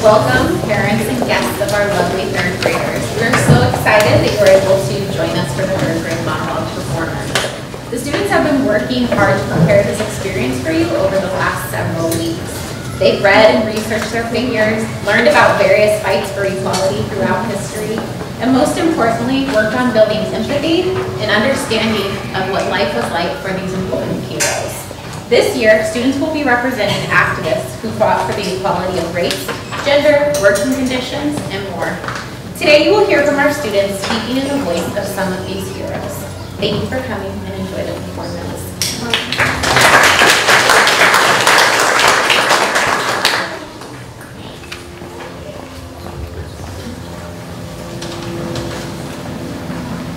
Welcome, parents and guests of our lovely third graders. We're so excited that you're able to join us for the third grade monologue performance. The students have been working hard to prepare this experience for you over the last several weeks. They've read and researched their figures, learned about various fights for equality throughout history, and most importantly, worked on building empathy and understanding of what life was like for these important heroes. This year, students will be representing activists who fought for the equality of race, gender, working conditions, and more. Today you will hear from our students speaking in the voice of some of these heroes. Thank you for coming and enjoy the performance.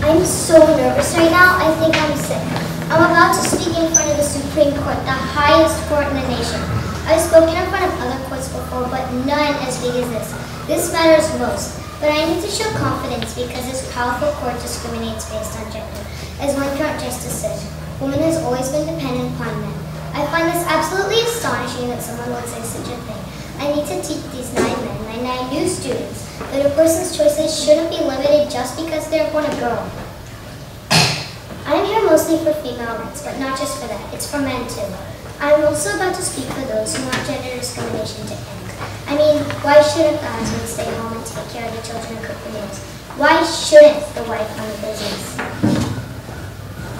I'm so nervous right now, I think I'm sick. I'm about to speak in front of the Supreme Court, the highest court in the nation. I've spoken in front of other courts before, but none as big as this. This matters most. But I need to show confidence because this powerful court discriminates based on gender. As one court justice said, woman has always been dependent upon men. I find this absolutely astonishing that someone would say such a thing. I need to teach these nine men, my nine new students, that a person's choices shouldn't be limited just because they're born a girl. I'm here mostly for female rights, but not just for that. It's for men too. I'm also about to speak for those who want gender discrimination to end. I mean, why shouldn't the husband stay home and take care of the children and cook the meals? Why shouldn't the wife run a business?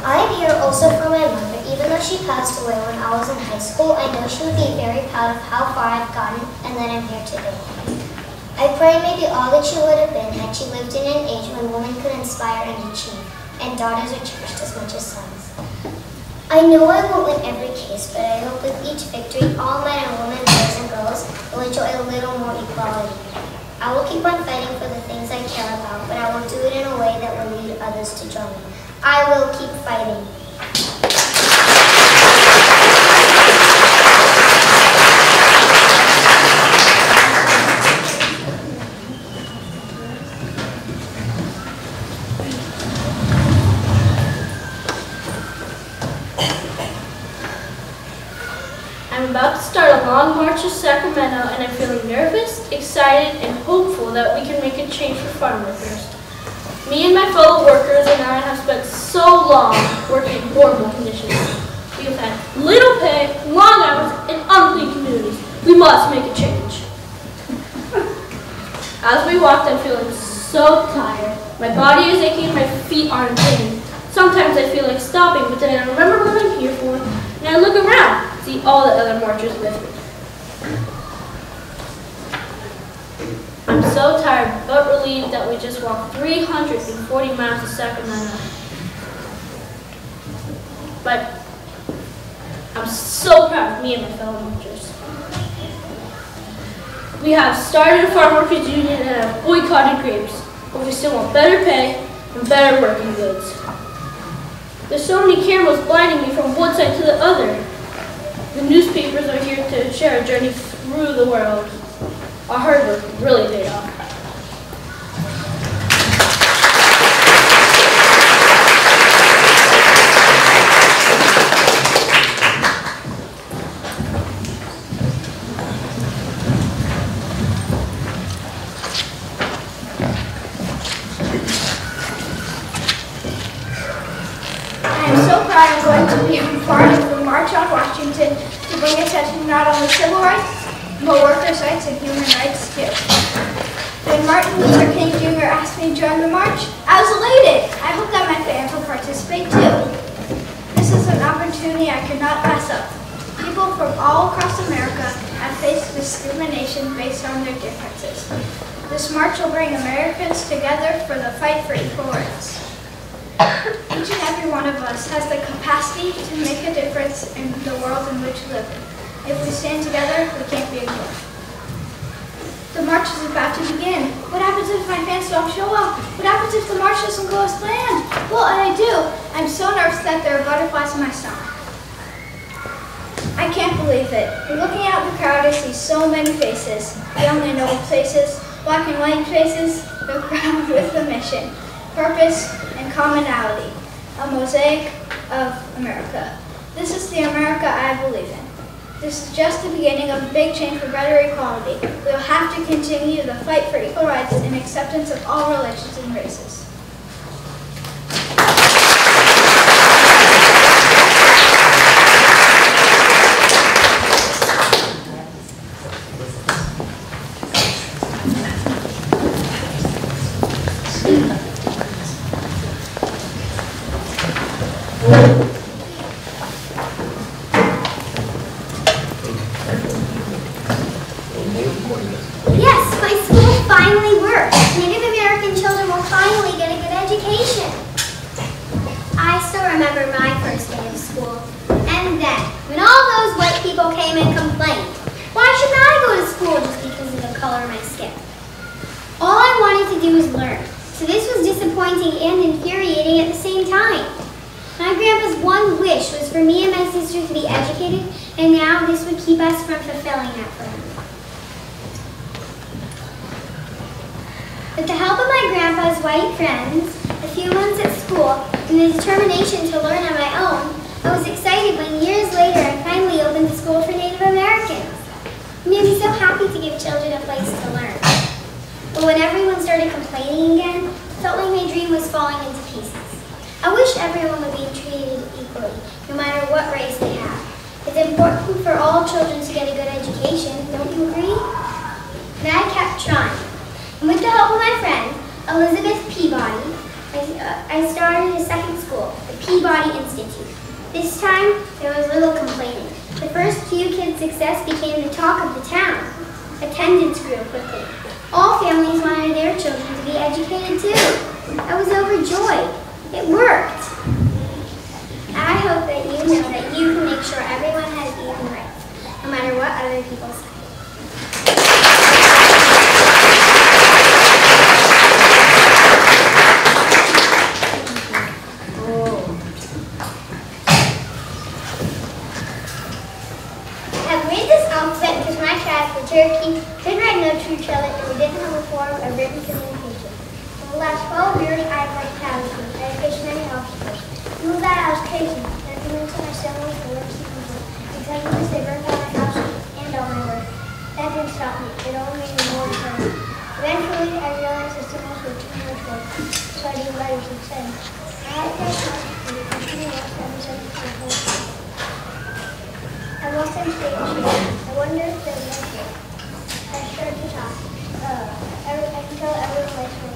I'm here also for my mother. Even though she passed away when I was in high school, I know she would be very proud of how far I've gotten and that I'm here today. I pray maybe all that she would have been had she lived in an age when women could inspire and achieve, and daughters are cherished as much as sons. I know I won't win every case, but I hope with each victory, all men and women, boys and girls, will enjoy a little more equality. I will keep on fighting for the things I care about, but I will do it in a way that will lead others to join me. I will keep fighting. I'm about to start march to Sacramento and I'm feeling nervous, excited, and hopeful that we can make a change for farm workers. Me and my fellow workers and I have spent so long working in horrible conditions. We have had little pay, long hours, and unclean communities. We must make a change. As we walked, I'm feeling so tired. My body is aching, my feet are in pain. Sometimes I feel like stopping, but then I remember what I'm here for, and I look around, see all the other marchers with me. I'm so tired, but relieved that we just walked 340 miles to Sacramento. But I'm so proud of me and my fellow marchers. We have started a farm workers union and have boycotted grapes, but we still want better pay and better working goods. There's so many cameras blinding me from one side to the other. The newspapers are here to share a journey through the world. Our hard work really paid off. To be part of the March on Washington to bring attention not only civil rights, but workers' rights and human rights too. When Martin Luther King Jr. asked me to join the march, I was elated. I hope that my fans will participate too. This is an opportunity I could not pass up. People from all across America have faced discrimination based on their differences. This march will bring Americans together for the fight for equal rights. Each and every one of us has the capacity to make a difference in the world in which we live. If we stand together, we can't be ignored. The march is about to begin. What happens if my fans don't show up? What happens if the march doesn't go as planned? Well, I do. I'm so nervous that there are butterflies in my stomach. I can't believe it. Looking out the crowd, I see so many faces. Young and old faces, black and white faces, the crowd with a mission, purpose, and commonality. A mosaic of America. This is the America I believe in. This is just the beginning of a big change for better equality. We will have to continue the fight for equal rights and acceptance of all religions and races. Yes, my school finally works. Native American children will finally get a good education. I still remember my first day of school. And then, when all those white people came and complained, why shouldn't I go to school just because of the color of my skin? All I wanted to do was learn. So this was disappointing and infuriating at the same time. My grandpa's one wish was for me and my sister to be educated, and now this would keep us from fulfilling that for him. With the help of my grandpa's white friends, a few months at school, and the determination to learn on my own, I was excited when years later I finally opened the school for Native Americans. It made me so happy to give children a place to learn. But when everyone started complaining again, it felt like my dream was falling into pieces. I wish everyone would be treated equally, no matter what race they have. It's important for all children to get a good education, don't you agree? And I kept trying. And with the help of my friend, Elizabeth Peabody, I, uh, I started a second school, Peabody Institute. This time, there was little complaining. The first few kids' success became the talk of the town. Attendance grew quickly. All families wanted their children to be educated too. I was overjoyed. It worked. I hope that you know that you can make sure everyone has even rights, no matter what other people say. The Cherokee, could write no true children and we didn't have a form of written communication. For the last 12 years, I've liked counseling. I have fished many obstacles. Of that I was crazy. I convinced my siblings to work sequences. Because of this, they burned down my house and all my work. That didn't stop me. It only made me more determined. Eventually, I realized the signals were too much work, so I did letters instead. I had to notes, and the lost every subject I told. I in state I wonder if they're listening. I started to talk. Uh, every, I can tell everyone likes me.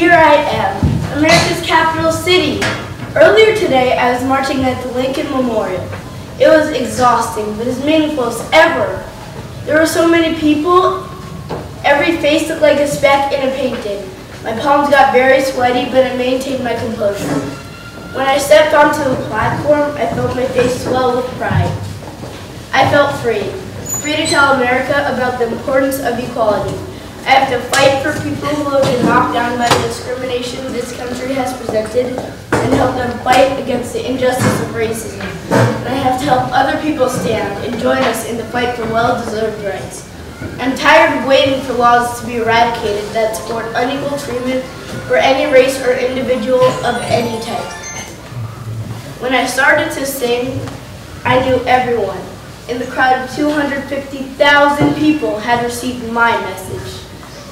Here I am, America's capital city. Earlier today, I was marching at the Lincoln Memorial. It was exhausting, but as meaningful as ever. There were so many people, every face looked like a speck in a painting. My palms got very sweaty, but I maintained my composure. When I stepped onto the platform, I felt my face swell with pride. I felt free, free to tell America about the importance of equality. I have to fight for people who have been knocked down by the discrimination this country has presented and help them fight against the injustice of racism. And I have to help other people stand and join us in the fight for well-deserved rights. I'm tired of waiting for laws to be eradicated that support unequal treatment for any race or individual of any type. When I started to sing, I knew everyone in the crowd of 250,000 people had received my message.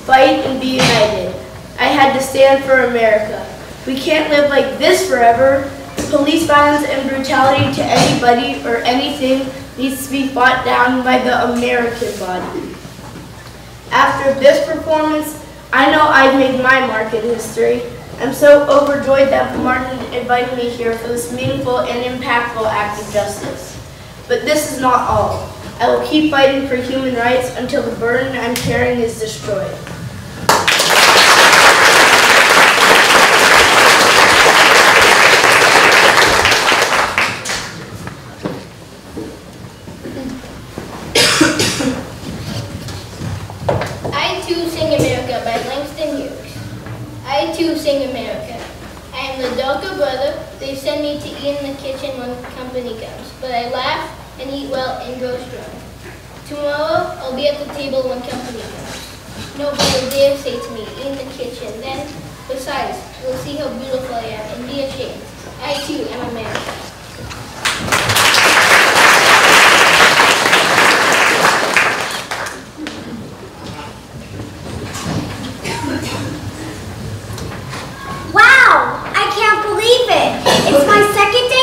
Fight and be united. I had to stand for America. We can't live like this forever. Police violence and brutality to anybody or anything needs to be fought down by the American body. After this performance, I know I've made my mark in history. I'm so overjoyed that Martin invited me here for this meaningful and impactful act of justice. But this is not all. I will keep fighting for human rights until the burden I'm carrying is destroyed. I too sing America by Langston Hughes. I too sing America. I am the Delta brother. They send me to eat in the kitchen when company comes. But I laugh and eat well and grow strong. Tomorrow I'll be at the table when company comes. No, but they dare say to me eat in the kitchen. Then, besides, you'll see how beautiful I am and be ashamed. I too am American. Wow, I can't believe it. It's my second day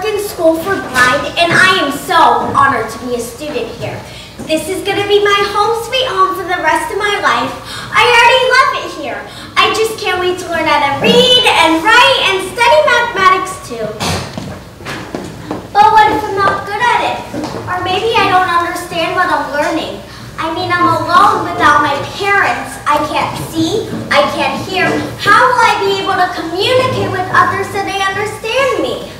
at Perkins School for Blind, and I am so honored to be a student here. This is gonna be my home sweet home for the rest of my life. I already love it here. I just can't wait to learn how to read and write and study mathematics too. But what if I'm not good at it? Or maybe I don't understand what I'm learning. I mean, I'm alone without my parents. I can't see, I can't hear. How will I be able to communicate with others so they understand me?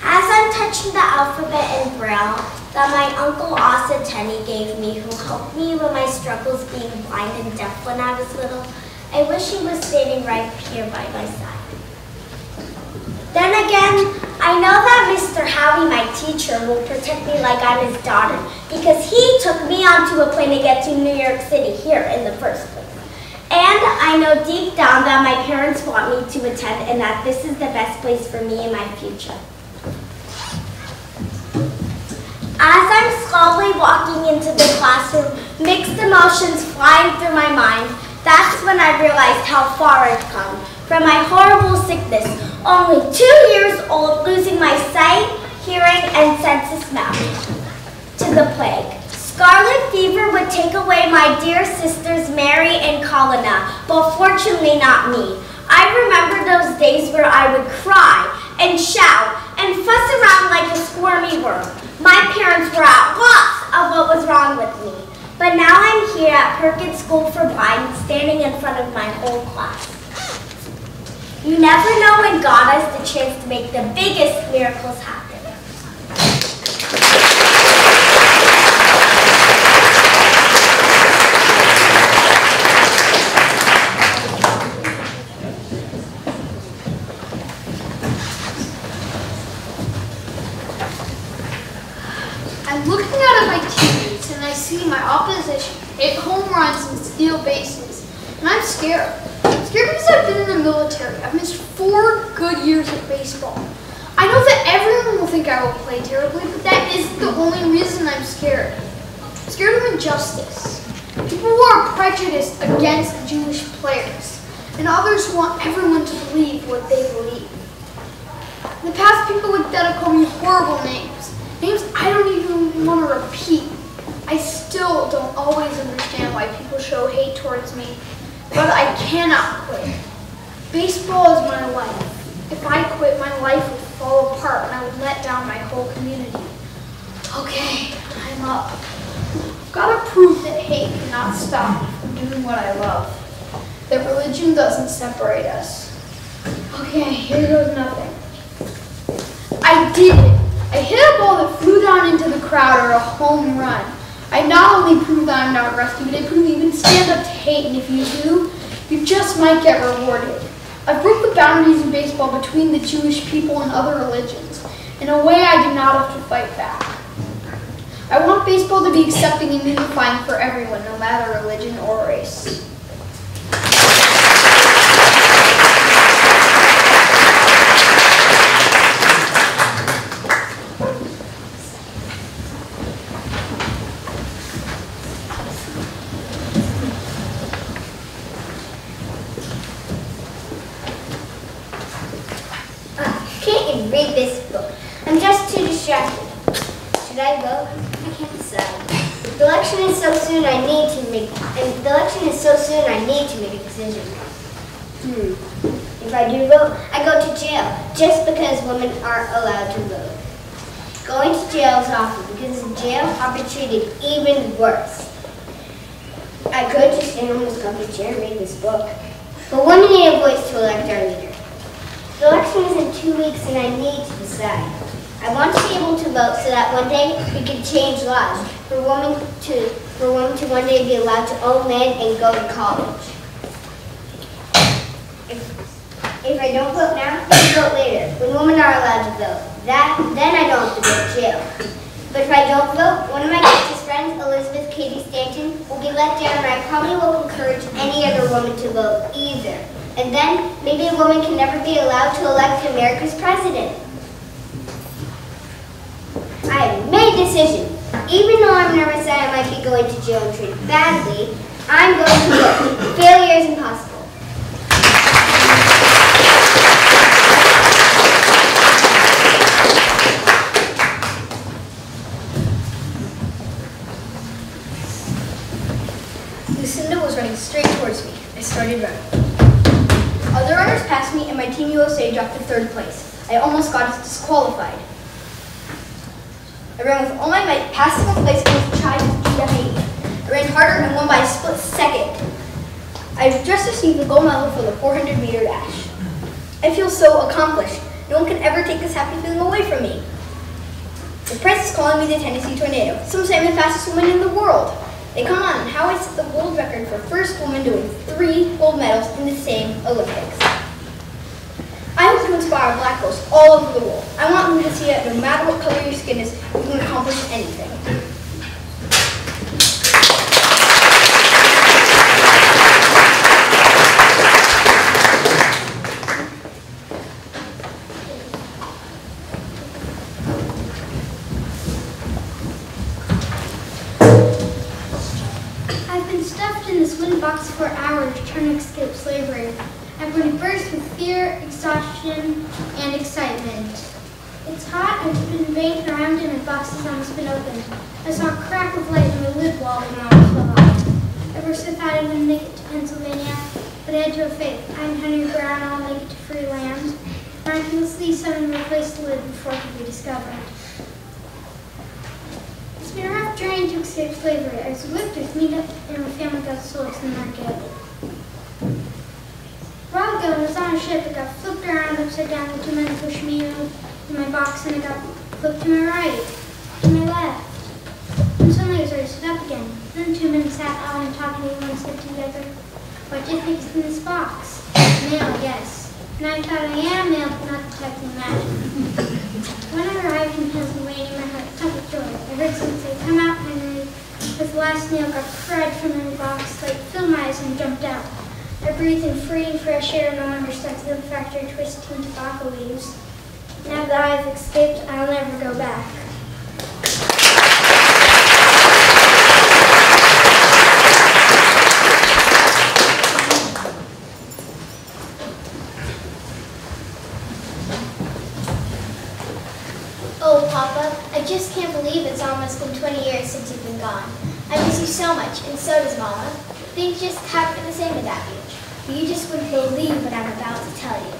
As I'm touching the alphabet in Braille that my uncle Asa Tenney gave me, who helped me with my struggles being blind and deaf when I was little, I wish he was standing right here by my side. Then again, I know that Mr. Howe, my teacher, will protect me like I'm his daughter because he took me onto a plane to get to New York City here in the first place. And I know deep down that my parents want me to attend and that this is the best place for me in my future. As I'm slowly walking into the classroom, mixed emotions flying through my mind, that's when I realized how far I've come. From my horrible sickness, only two years old, losing my sight, hearing, and sense of smell, to the plague. Scarlet fever would take away my dear sisters Mary and Colina, but fortunately not me. I remember those days where I would cry and shout and fuss around like a squirmy worm. My parents were at loss of what was wrong with me. But now I'm here at Perkins School for Blind, standing in front of my whole class. You never know when God has the chance to make the biggest miracles happen. I'm looking out at my teammates and I see my opposition hit home runs and steal bases. And I'm scared. I'm scared because I've been in the military. I've missed four good years of baseball. I know that everyone will think I will play terribly, but that is the only reason I'm scared. I'm scared of injustice. People who are prejudiced against Jewish players, and others want everyone to believe what they believe. In the past, people like that have me horrible names. Names I don't even want to repeat. I still don't always understand why people show hate towards me, but I cannot quit. Baseball is my life. If I quit, my life would fall apart and I would let down my whole community. Okay, I'm up. I've got to prove that hate cannot stop from doing what I love. That religion doesn't separate us. Okay, here goes nothing. I did it. I hit a ball that flew down into the crowd or a home run. I not only prove that I'm not rusty, but I prove you can stand up to hate, and if you do, you just might get rewarded. I broke the boundaries in baseball between the Jewish people and other religions. In a way, I do not have to fight back. I want baseball to be accepting and unifying for everyone, no matter religion or race. I can't even read this book. I'm just too distracted. Should I vote? I can't decide. The election is so soon I need to make and the election is so soon I need to make a decision. Hmm. If I do vote, I go to jail just because women aren't allowed to vote. Going to jail is awful because in jail I'll be treated even worse. I could just stay in this comfy chair and read this book. But women need a voice to elect our leader. The election is in two weeks and I need to decide. I want to be able to vote so that one day we can change laws for women to for women to one day be allowed to own land and go to college. If, if I don't vote now, I vote later when women are allowed to vote. That then I don't have to go to jail. But if I don't vote, one of my closest friends, Elizabeth Cady Stanton, will be let down and I probably won't encourage any other woman to vote either. And then, maybe a woman can never be allowed to elect America's president. I have made a decision. Even though I'm nervous that I might be going to jail and treated badly, I'm going to vote. Failure is impossible. Lucinda was running straight towards me. I started running. Other runners passed me and my Team USA dropped to third place. I almost got disqualified. I ran with all my might, past second place and tried to beat Haiti. I ran harder and won by a split second. I've just received the gold medal for the 400 meter dash. I feel so accomplished. No one can ever take this happy feeling away from me. The press is calling me the Tennessee Tornado. Some say I'm the fastest woman in the world. They come on how I set the world record for first woman to win three gold medals in the same Olympics. To inspire black girls all over the world. I want them to see that no matter what color your skin is, you can accomplish anything. I've been stuffed in this wooden box for hours trying to escape slavery. I've been burst with fear, exhaustion, and excitement. It's hot, and it's been banged around, and my box has almost been opened. I saw a crack of light in the lid wall when I was off. At first I thought I wouldn't make it to Pennsylvania, but I had to have faith. I'm Henry Brown, I'll make it to free land. Miraculously, someone replaced the lid before it could be discovered. It's been a rough journey to escape slavery. I was whipped with meat up and my family got sold to the market. A while ago, I was on a ship. I got flipped around upside down. The two men pushed me in my box and I got flipped to my right, to my left. And suddenly I was to sit up again. Then two men sat out and talked to me and said together, What do you think is in this box? Mail, yes. And I thought I am mail, but not detecting magic. When I arrived in Pennsylvania, my heart thumped with joy. I heard someone say, come out, Henry. With the last nail got cried from the box, like filled my eyes and jumped out. I breathed in free and fresh air, no longer stuck to the factory twisting tobacco leaves. Now that I've escaped, I'll never go back. Oh, Papa, I just can't believe it's almost been 20 years since you've been gone. I miss you so much, and so does Mama. Things just haven't the same beach. But you just wouldn't believe what I'm about to tell you.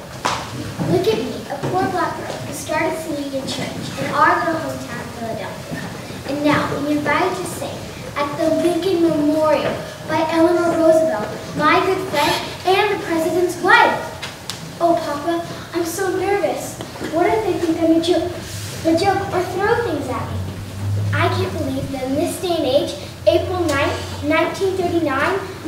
Look at me, a poor black girl who started singing in church in our little hometown Philadelphia. And now I'm invited to sing at the Lincoln Memorial by Eleanor Roosevelt, my good friend and the president's wife. Oh, Papa, I'm so nervous. What if they think I'm a joke, a joke or throw things at me? I can't believe that in this day and age, April 9th, 1939,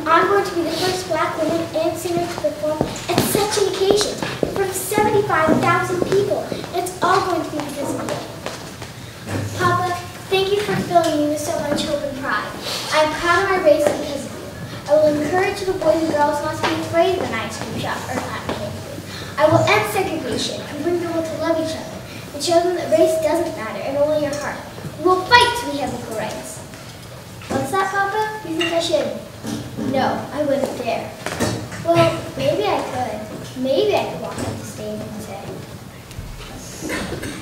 I'm going to be the first black woman and singer to perform at such an occasion of 75,000 people. It's all going to be because of you. Papa, thank you for filling me with so much hope and pride. I'm proud of my race because of you. I will encourage the boys and girls not to be afraid of an ice cream shop or not. I will end segregation and bring people to love each other and show them that race doesn't matter and only your heart. We will fight till we have equal rights. What's that, Papa? You think I should? No, I wouldn't dare. Well, maybe I could. Maybe I could walk up the stage and say,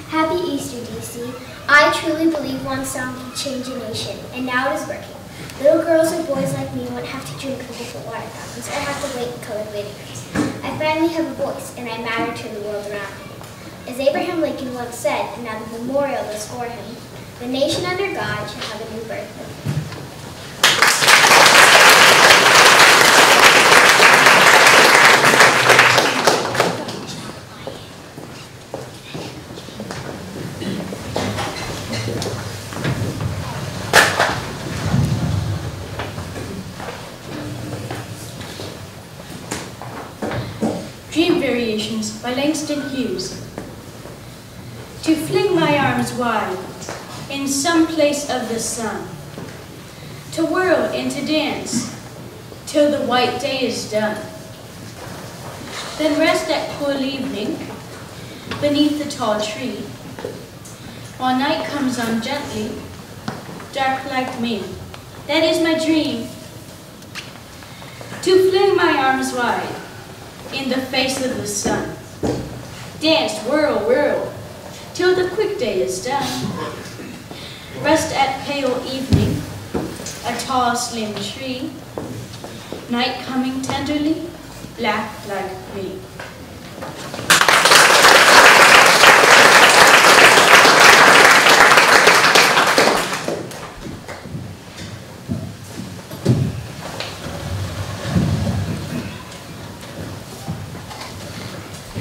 Happy Easter, DC. I truly believe one song can change a nation, and now it is working. Little girls and boys like me won't have to drink from different water fountains or have to wait in colored waiting rooms. I finally have a voice, and I matter to the world around me. As Abraham Lincoln once said, and now the memorial is for him, the nation under God shall have a new birth. Dream Variations by Langston Hughes. To fling my arms wide, in some place of the sun, to whirl and to dance till the white day is done. Then rest at cool evening beneath the tall tree, while night comes on gently, dark like me. That is my dream, to fling my arms wide in the face of the sun. Dance, whirl, whirl, till the quick day is done. Rest at pale evening, a tall, slim tree. Night coming tenderly, black like me.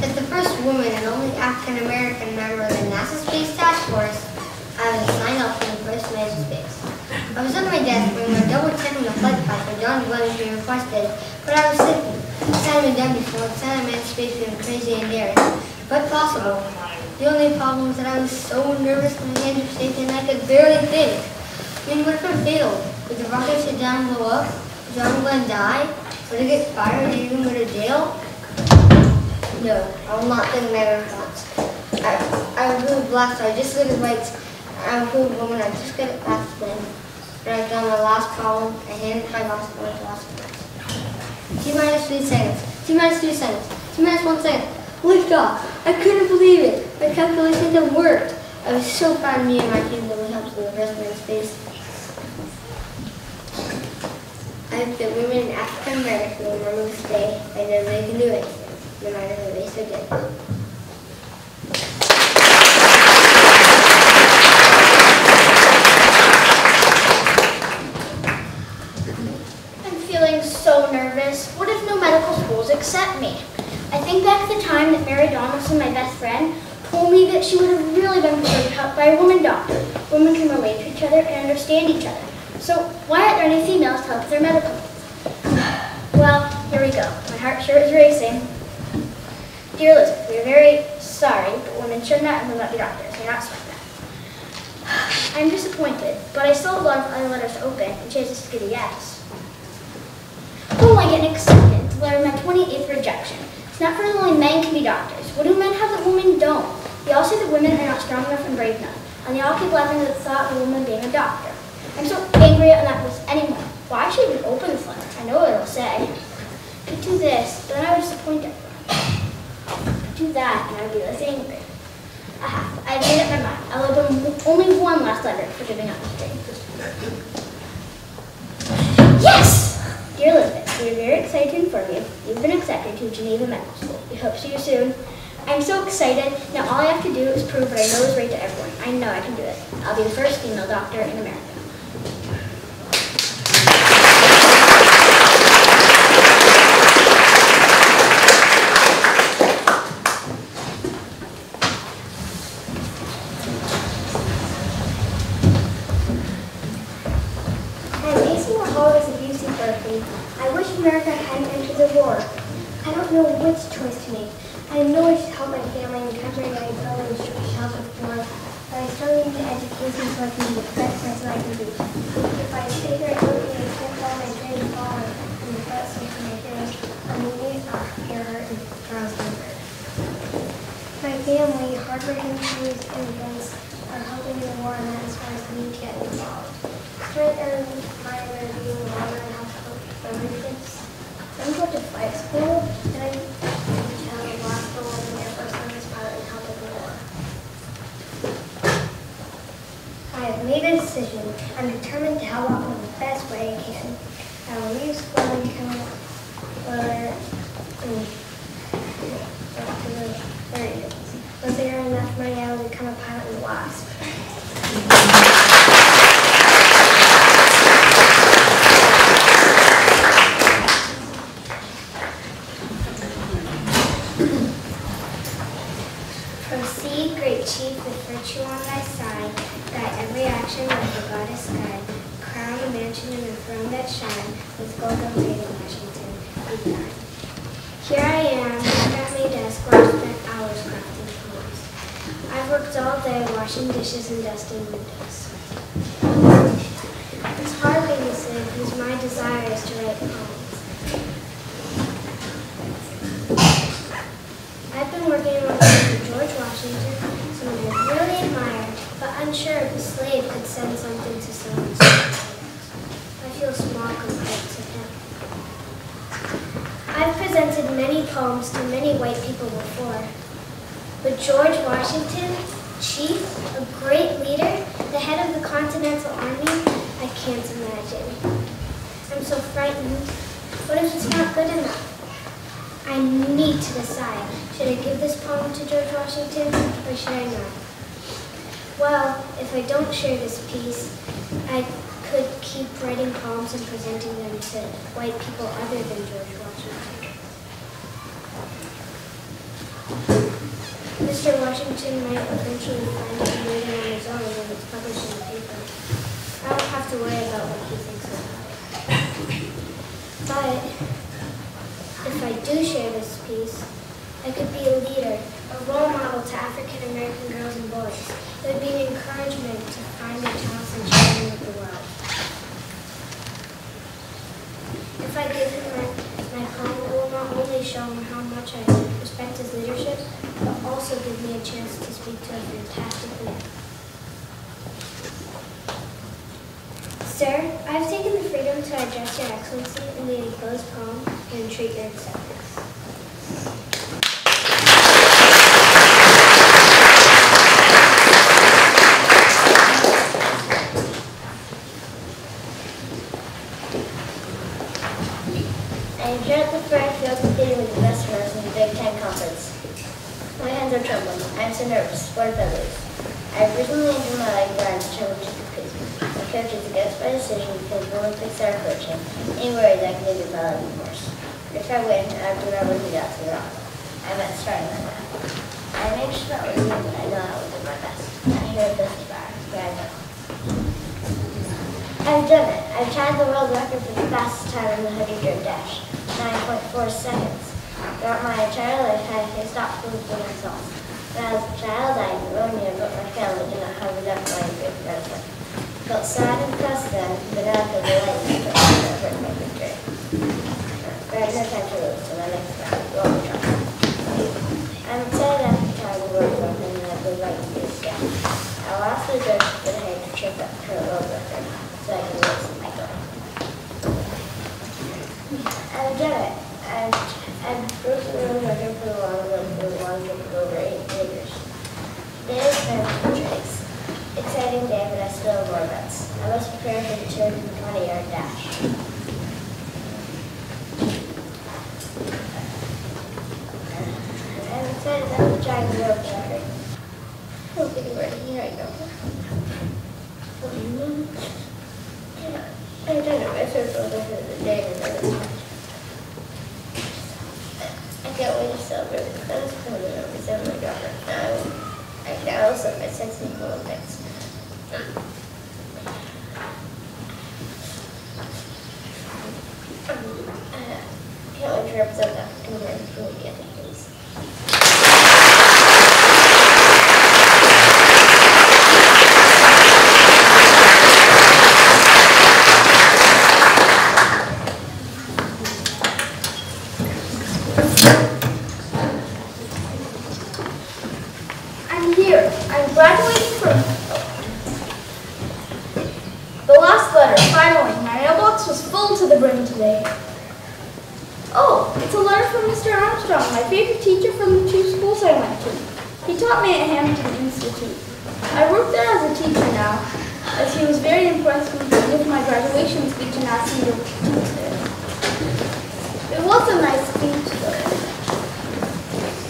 As the first woman and only African American member of the NASA Space Task Force, I was assigned up for the first man in space. I was on my desk when my double checking the flight path for John Williams being requested, but I was thinking, this hadn't been done before, it's not a man's space being crazy and daring, but possible. The only problem was that I was so nervous my hands were shaking I could barely think. I mean, what if it failed? Would the rocket sit down and blow up? Would John Glenn die? Would he get fired or even go to jail? No, I will not think that at once. I, I was really black, so I just look at lights. I'm a good woman, I just get it past then. Write down my last problem, I hand it my last one to last one. T minus three seconds. T minus three seconds. T minus one second. Lift off. I couldn't believe it. My calculations had worked. I was so proud of me and my team that we helped the in space. I hope that women in African America will remember this day. I know they can do anything no matter the race or gender. I'm feeling so nervous. What if no medical schools accept me? I think back to the time that Mary Donaldson, my best friend, me that she would have really been really helped by a woman doctor. Women can relate to each other and understand each other. So why aren't there any females to help with their medical needs? Well, here we go. My heart sure is racing. Dear Elizabeth, we are very sorry, but women should not and will not be doctors. You're not that. I'm disappointed, but I still have a lot of other letters to open and chances to get a yes. Will I get an acceptance? Letter my 28th rejection. It's not for only men can be doctors. What do men have that women don't? They all say that women are not strong enough and brave enough, and they all keep laughing at the thought of a woman being a doctor. I'm so angry at not this anymore. Why should I even open this letter? I know what it'll say. Could do this, but then I would disappoint everyone. Could do that, and I would be less angry. Aha, I've made up my mind. I'll open only one last letter for giving up this dream. Yes! Dear Elizabeth, we are very excited to inform you you've been accepted to Geneva Medical School. We hope to see you soon. I'm so excited. Now all I have to do is prove what I know is right to everyone. I know I can do it. I'll be the first female doctor in America. I'm Mason Hall is a UC Berkeley. I wish America hadn't entered the war. I don't know which choice to make. I know I should help my family and country that I fell in shelter for, but I still need the education so I can be the best person I can be. If I stay here at Berkeley and can't follow my dreams fall and the best for my parents, I'm meet Earhart and Charles Lindbergh. My family, hardworking Chinese immigrants, are helping in the war and that inspires me to get involved. Strength and my being longer and help coach Olympics. I'm going to flight school and I tell the last goal of an Air Force service pilot and help in the war. I have made a decision. I'm determined to help out in the best way I can. I will leave school and become a lawyer and up to the 30s. Once I earn enough money, I will become a pilot in WASP. Proceed, great chief, with virtue on thy side, guide every action like the goddess guide. Crown a mansion and a throne that shine, with golden lady Washington, thine. Here I am, back at my desk where I spent hours crafting poems. I've worked all day washing dishes and dusting windows. It's hard being a slave because my desire is to write poems. I've been working on poems George Washington, someone I really admire, but unsure if a slave could send something to someone feel small compared to him. I've presented many poems to many white people before, but George Washington, chief, a great leader, the head of the Continental Army, I can't imagine. I'm so frightened. What if it's not good enough? I need to decide. Should I give this poem to George Washington or should I not? Well, if I don't share this piece, I could keep writing poems and presenting them to white people other than George Washington. Mr. Washington might eventually find it read on his own when it's published in the paper. I don't have to worry about what he thinks about it. But if I do share this piece, I could be a leader, a role model to African American girls and boys. It would be an encouragement to find with the. If I give him my, my poem, it will not only show him how much I respect his leadership, but also give me a chance to speak to a fantastic man. Sir, I have taken the freedom to address Your Excellency in the enclosed poem and entreat your acceptance. I am here at the Frank Field competing with the best runners the Conference. My hands are trembling. I am so nervous. What if I lose? I have recently injured my leg I am determined to compete. My coach is against my decision because the Olympics are approaching. He worries I can lose my leg horse. But if I win, I would have to who got to the rock. I'm at starting line now. I am anxious about losing, but I know I will do my best. I'm here at this bar, where I know. I've done it. I've tied the world record for the fastest time in the 100 yard dash, 9.4 seconds. Throughout my entire life, I have stopped believing in myself. When I a child, I grew near, but my family did not have enough money to medicine. Felt sad and depressed then, but now I feel delighted never heard my victory. Have no time to lose, so my next round will be tough. I'm excited after tying the world record, and I would like to do it again. I will ask the judge to put a trip up to the world record so I can race my goal. I've done it. I've, I've broken the world record for the long run for the long of over eight meters. Today is my race. Exciting day, but I still have more bets. I must prepare for the 220 yard dash. I'm excited about the world record. I'm getting ready. Here I go. I don't know if it's over the day or not. I can't wait to celebrate with friends coming over to my daughter. Now, I can also my of Olympics. I can't wait to represent African American community at the Games. I'm here. Graduating from. The last letter, finally. My mailbox was full to the brim today. Oh, it's a letter from Mr. Armstrong, my favorite teacher from the two schools I went to. He taught me at Hampton Institute. I work there as a teacher now, as he was very impressed with with my graduation speech and asked me to teach there. It was a nice speech, though.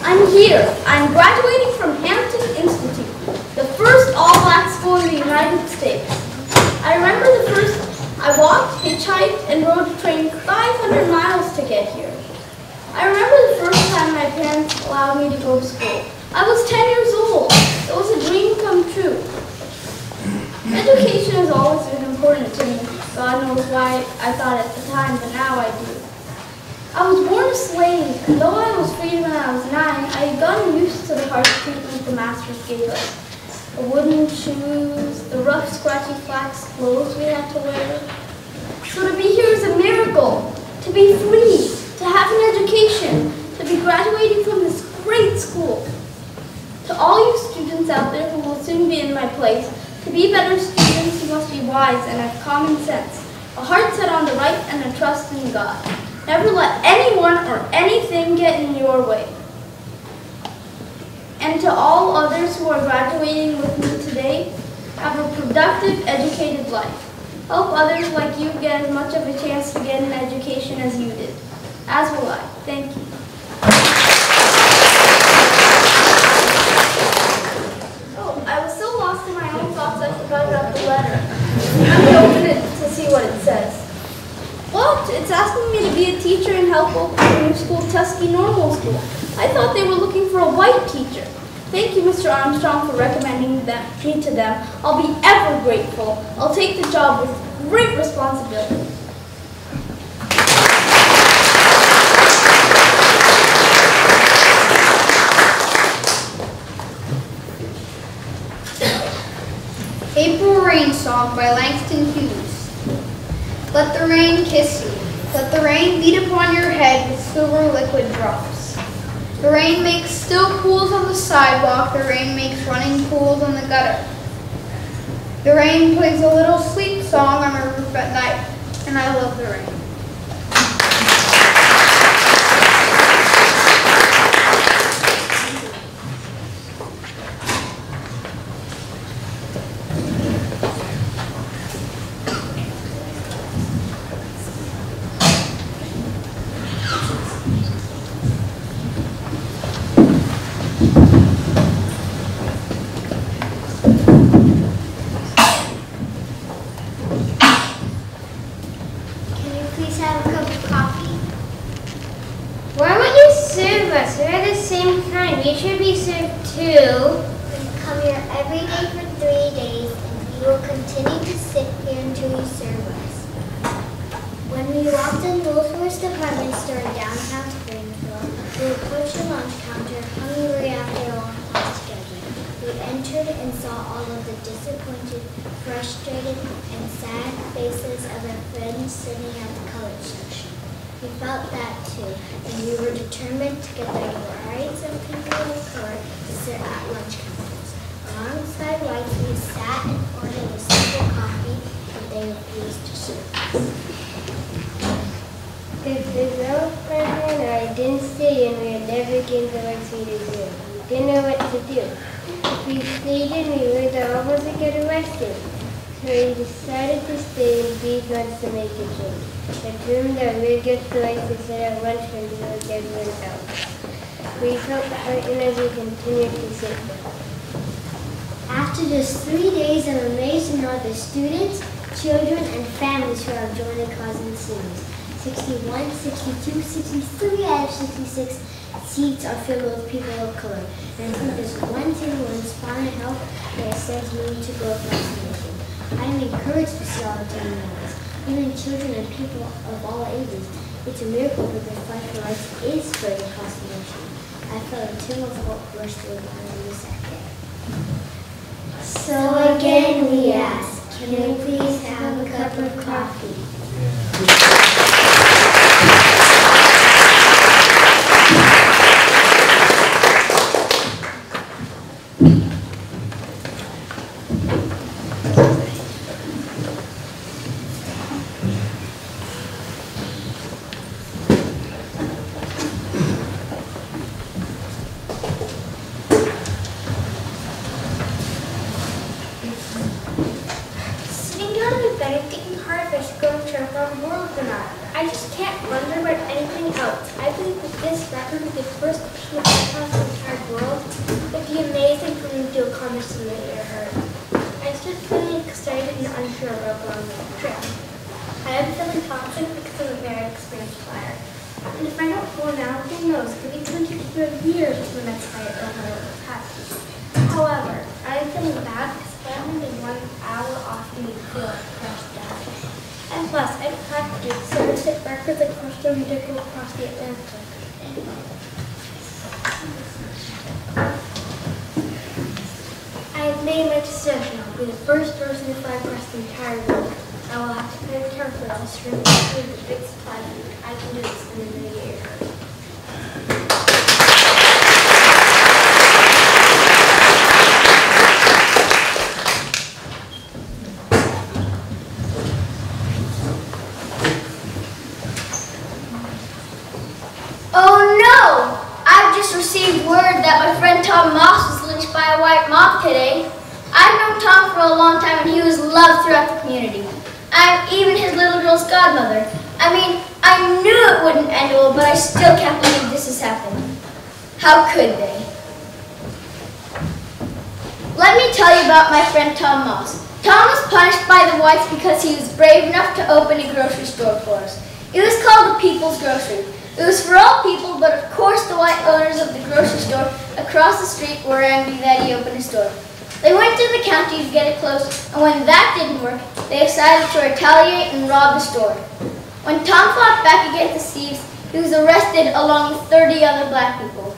I'm here. I'm graduating from Hampton Institute, the first all-black school in the United States. I remember the first I walked, hitchhiked, and rode a train 500 miles to get here. I remember the first time my parents allowed me to go to school. I was 10 years old. It was a dream come true. Education has always been important to me. God knows why I thought at the time, but now I do. I was born a slave, and though I was freed when I was nine, I had gotten used to the harsh treatment the masters gave us. Wooden shoes, the rough, scratchy flax clothes we had to wear. So to be here is a miracle. To be free, to have an education, to be graduating from this great school. To all you students out there who will soon be in my place, to be better students, you must be wise and have common sense, a heart set on the right and a trust in God. Never let anyone or anything get in your way. And to all others who are graduating with me today, have a productive, educated life. Help others like you get as much of a chance to get an education as you did. As will I. Thank you. Oh, I was so lost in my own thoughts I forgot about the letter. Let me open it to see what it says. What? It's asking me to be a teacher and help open a school, Tuskegee Normal School. I thought they were looking for a white teacher. Thank you, Mr. Armstrong, for recommending them, me to them. I'll be ever grateful. I'll take the job with great responsibility. April Rain Song by Langston Hughes. Let the rain kiss you. Let the rain beat upon your head with silver liquid drops. The rain makes still pools on the sidewalk. The rain makes running pools on the gutter. The rain plays a little sleep song on my roof at night, and I love the rain. Can you please have a cup of coffee? Why won't you serve us? We're the same kind. You should be served too. We come here every day for three days, and we will continue to sit here until you serve us. When we walked in Woolworth's department store in downtown Springfield, we approached the lunch counter, hungry after a long time together. We entered and saw all of the disappointed, frustrated, and sad faces of our friends sitting at the college section. We felt that too, and we were determined to get the rights of people of color to sit at lunch counters. Alongside whites, we sat and ordered a simple coffee, but they refused to serve us. If the girlfriend and I didn't stay and we had never gained the right thing to do. We didn't know what to do. If we stayed in, we would almost get arrested. So we decided to stay and be months to make a change. I told them that we'd get the right to sit at lunch and do like everyone else. We felt frightened as we continued to sit there. After just three days, amazed to know the students, children, and families who have joined the cause in series. 61, 62, 63 out of 66 seats are filled with people of color. And I think there's one thing will and help we need to go across the nation. I am encouraged to see all the noise, children and people of all ages. It's a miracle that the fight for rights is spreading across the nation. I felt a tingle of hope burst through my we sat there. So again we ask, can we please have a cup of coffee? Sitting to open a grocery store for us. It was called the People's Grocery. It was for all people, but of course the white owners of the grocery store across the street were angry that he opened a store. They went to the county to get it closed, and when that didn't work, they decided to retaliate and rob the store. When Tom fought back against the thieves, he was arrested along with 30 other black people.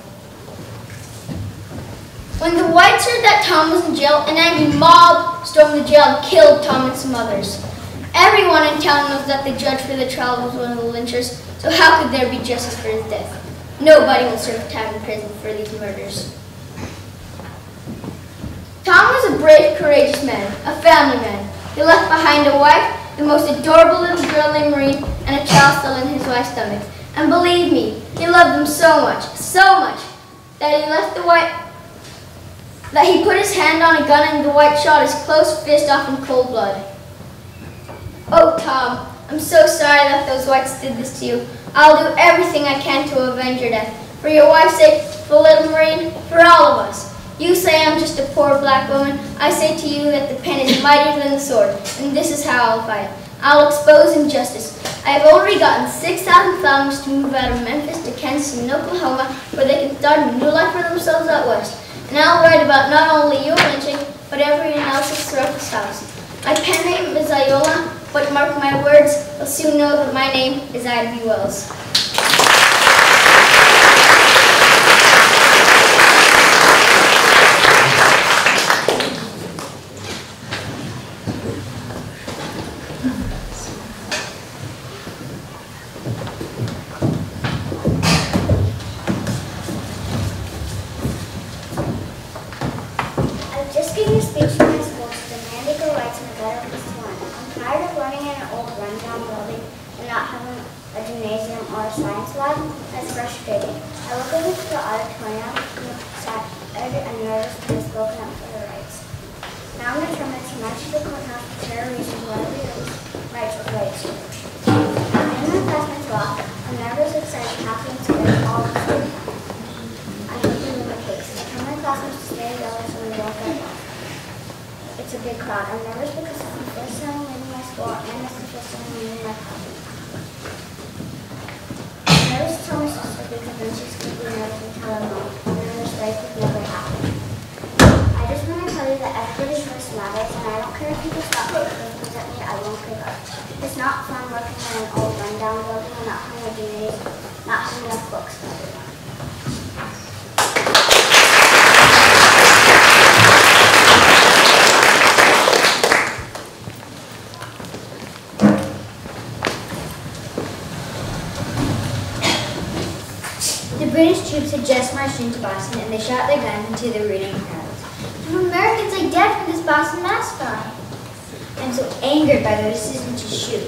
When the whites heard that Tom was in jail, an angry mob stormed the jail and killed Tom and some others. Everyone in town knows that the judge for the trial was one of the lynchers, so how could there be justice for his death? Nobody will serve time in prison for these murders. Tom was a brave, courageous man, a family man. He left behind a wife, the most adorable little girl named Maureen, and a child still in his wife's stomach. And believe me, he loved them so much, so much, that he left the white, that he put his hand on a gun and the white shot his close fist off in cold blood. Oh, Tom, I'm so sorry that those whites did this to you. I'll do everything I can to avenge your death. For your wife's sake, for little Maureen, for all of us. You say I'm just a poor black woman. I say to you that the pen is mightier than the sword, and this is how I'll fight. I'll expose injustice. I have already gotten 6,000 families to move out of Memphis to Kansas and Oklahoma where they can start a new life for themselves out west. And I'll write about not only your lynching, but everyone else's throughout the South. My pen name is Iola, but mark my words, you'll soon know that my name is B. Wells. I've just given a speech to my school to demand equal rights and a better place to learn. I'm tired of learning in an old rundown building and not having a gymnasium or a science lab. That's frustrating. I look over to the auditorium and sad and nervous to have spoken up for their rights. Now I'm determined to march to the courthouse to share reasons why we rights with rights. I'm in my classmates law. I'm nervous, excited, happy, and scared all at the same time. I hope you know my case. I tell my classmates to stay together so we won't get lost. It's a big crowd. I'm nervous because it's the first time I'm leaving my school and it's the first time I'm leaving my class. I'm nervous to tell my sister because then she's going to be nervous and tell her mom. And then this break would never happen. I just want to tell you that everybody's voice matters and I don't care if people stop taking things at me, I won't give up. It's not fun working in an old rundown building and not having a gymnasium, not having enough books for everyone. The British marched into Boston and they shot their guns into the rooting crowds. I'm Americans are dead for this Boston Massacre. I'm so angered by their decision to shoot.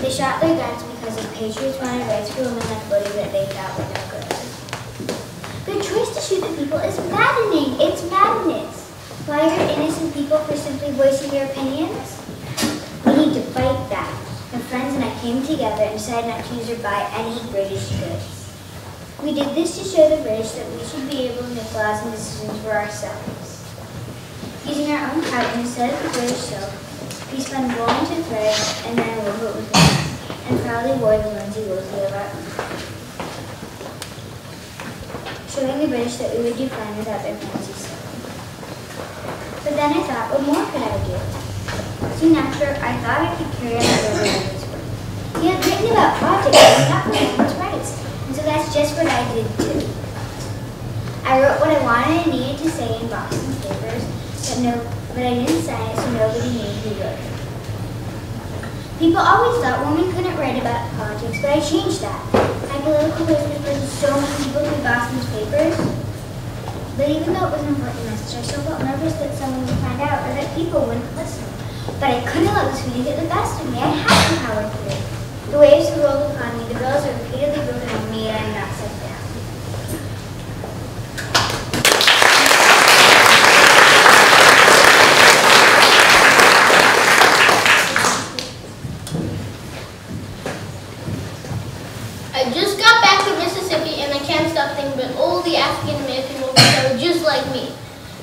They shot their guns because the patriots wanted rights for women like Bodie that they thought were no good. Their choice to shoot the people is maddening. It's madness. Why hurt innocent people for simply voicing their opinions? We need to fight back. My friends and I came together and decided not to use or buy any British goods. We did this to show the British that we should be able to make laws and decisions for ourselves. Using our own heart instead of the British silk, we spun wool into thread and then wove it with hands, and proudly wore the linsey woolsey of our. Showing the British that we would do fine without their fancy silk. But then I thought, what more could I do? Soon after, I thought I could carry on the work. He had written about politics and women's rights, and so that's just what I did too. I wrote what I wanted and needed to say in Boston papers, but no, but I didn't sign it so nobody knew who wrote it. People always thought women couldn't write about politics, but I changed that. My political heard to so many people through Boston's papers. But even though it was an important message, I still felt nervous that someone would find out or that people wouldn't listen. But I couldn't let this feeling get the best of me. I had to power it. The waves rolled upon me, the bills are repeatedly broken on me, and I knocked them down. I just got back to Mississippi and I can't stop thinking about all the African American women that were just like me.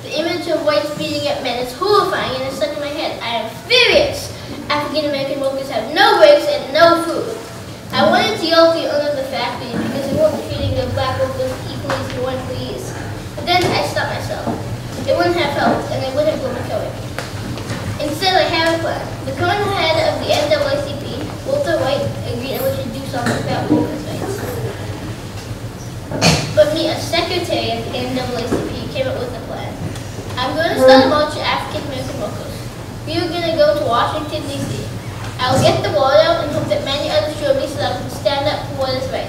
The image of whites beating up men is horrifying and it's stuck in my head. I am furious. African American workers have no breaks and no food. I to yell at the of factory because they weren't treating the black workers equally as the white employees. But then I stopped myself. It wouldn't have helped and they would have gone kill me. Instead, I have a plan. The current head of the NAACP, Walter White, agreed that we should do something about workers' rights. But me, a secretary at the NAACP, came up with a plan. I'm going to start a march of African American workers. We are going to go to Washington, D.C. I'll get the word out and hope that many others join me so that we can stand up for what is right.